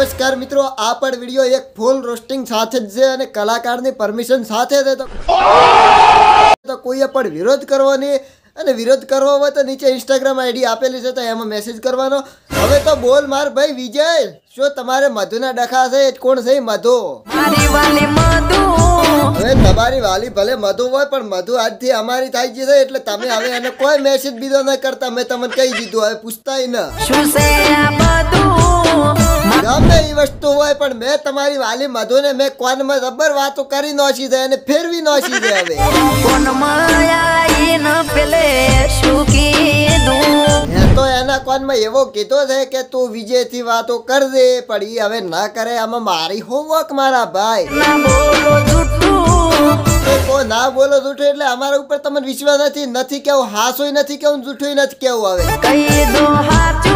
નમસ્કાર મિત્રો આ પણ વીડિયો એક ફૂલ રોસ્ટિંગ સાથે જ છે અને કલાકારની પરમિશન સાથે છે તો તો કોઈએ પણ વિરોધ કરવો નહીં અને વિરોધ કરવો હોય તો નીચે ઇન્સ્ટાગ્રામ આઈડી આપેલી છે તો એમાં મેસેજ કરવાનો. હવે તો બોલ માર ભાઈ વિજય શું તમારે મધુના ડખા છે? એ કોણ છે મધુ? હવે તમારી વાલી ભલે મધુ હોય પણ મધુ આજથી અમારી થાય છે એટલે તમે હવે એને કોઈ મેસેજ બીજો ન કરતા. મેં તમને કહી દીધું હવે પૂછતાય ન. શું છે આ બધું હોય પણ મેં તમારી વાલી મધુને મેં કોનમાં જબર વાતો કરી નોશી છે અને ફેરવી નોશી છે હવે. એવો કીધો છે કે તું વિજયથી વાતો કરજે, પણ ઈ હવે ના કરે, આમાં મારી હોમવર્ક મારા ભાઈ. ના બોલો જૂઠું એટલે અમારા ઉપર તમને વિશ્વાસ નથી નથી કેવું હાસોય નથી કેવું જૂઠું નથી કેવું હાચું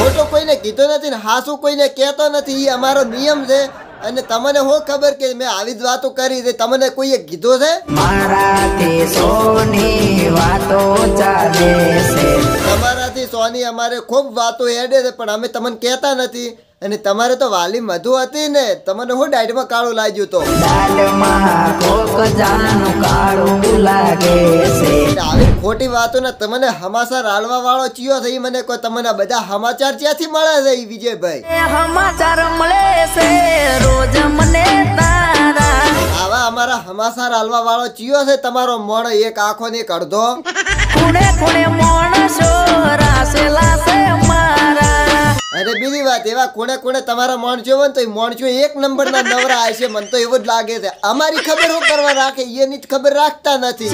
ખોટો કોઈને કીધો નથી ને હાસું કોઈને કહેતો નથી એ અમારો નિયમ છે. અને તમને શું ખબર કે મેં આવી જ વાતો કરી છે તમને કોઈએ કીધો છે? મારાથી સોની વાતો ચાલે છે. તમારાથી સોની અમારે ખૂબ વાતો હેડે છે પણ અમે તમને કહેતા નથી. અને તમારે તો વાલી મધુ હતી ને તમને હું ડાયટમાં કાળું લાગ્યું તો. આવી ખોટી વાતો ને તમને હમાસા રાળવા વાળો ચિયો થઈ મને કોઈ તમને બધા સમાચાર ક્યાંથી મળે છે ઈ વિજયભાઈ? સમાચાર મળે છે રોજ મને આવા અમારા હમાસા રાલવા વાળો ચિયો છે તમારો મોણ એક આંખો ને અડધો. ખૂણે ખૂણે રાસેલા છે બીજી વાત એવા કોણે કોણે તમારા માણસો હોય ને તો એ માણસો એક નંબરના નવરા હશે મને તો એવું જ લાગે છે. અમારી ખબર શું કરવા રાખે? એની જ ખબર રાખતા નથી.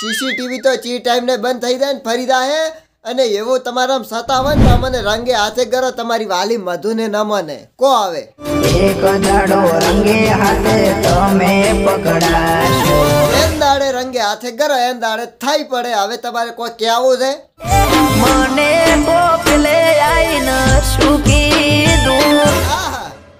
સીસીટીવી તો ચી ટાઈમ ને બંધ થઈ જાય ને ફરી જાય અને એવું તમારા સતાવે ને તો અમને રંગે હાથે કરો તમારી વાલી મધુને ન મને. કો આવે? એક દાડો રંગે હાથે તમે પકડાશો. રંગે હાથે કરો દાડે થઈ પડે. હવે તમારે કોઈ કહેવું છે? મને કોપલે આઈને શું કીધું?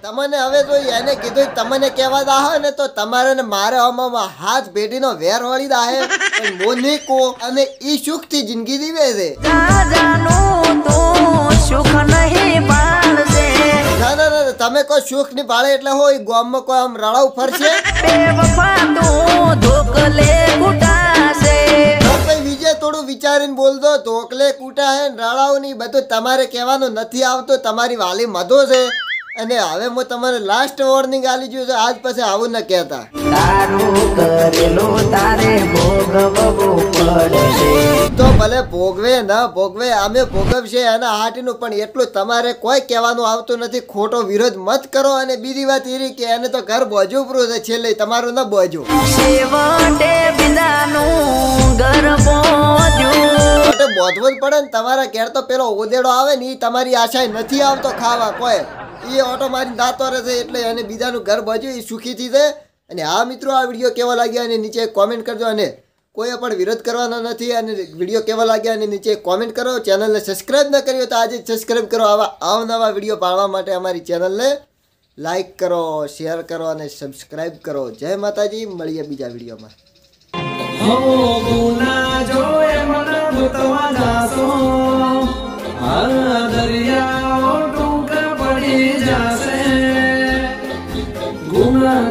તમને હવે જો એને કીધું તમને કહેવા દાહે ને તો તમારે ને મારે આમાં હાથ પેઢીનો વેર વળી દાહે. પણ મોની કો અને ઈ સુખથી જિંદગી જીવે છે. જા જાનું તું સુખ નહીં પાડશે. ના ના ના તમે કોઈ સુખની પાળે એટલે હોય ગામમાં કોઈ આમ રળાવ ફરશે? બેવફા તું ધોકલે કુટાશે વિજય થોડું વિચારીને બોલતો ધોકલે કૂટા હે ને રળાવની બધું તમારે કહેવાનું નથી આવતું તમારી વાલી મધો છે. અને હવે હું તમારે લાસ્ટ વોર્નિંગ આલી ગયું છે આજ પછી આવું ન કહેતા. તારું કરેલું તારે ભોગવવું પડશે. ભલે ભોગવે ન ભોગવે અમે ભોગવશે એના હાટીનું પણ એટલું તમારે કોઈ કહેવાનું આવતું નથી. ખોટો વિરોધ મત કરો અને બીજી વાત એ કે એને તો ઘર બોજવું પૂરું છે છેલ્લે તમારું ન બોજવું બોધવું જ પડે ને તમારા ઘેર તો પેલો ઉદેડો આવે ને એ તમારી આશા નથી આવતો ખાવા કોઈ. એ ઓટો મારી દાતો રહે છે એટલે એને બીજાનું ઘર બાજુ એ સુખીથી છે અને આ મિત્રો આ વીડિયો કેવો લાગ્યો અને નીચે કોમેન્ટ કરજો અને કોઈ પણ વિરોધ કરવાનો નથી અને વીડિયો કેવા લાગ્યા અને નીચે કોમેન્ટ કરો. ચેનલને સબસ્ક્રાઈબ ન કરી તો આજે સબસ્ક્રાઈબ કરો. આવા આવનવા વીડિયો પાડવા માટે અમારી ચેનલને લાઈક કરો શેર કરો અને સબસ્ક્રાઈબ કરો. જય માતાજી. મળીએ બીજા વિડીયોમાં.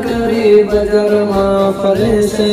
કરી બજારમાં ફરે છે.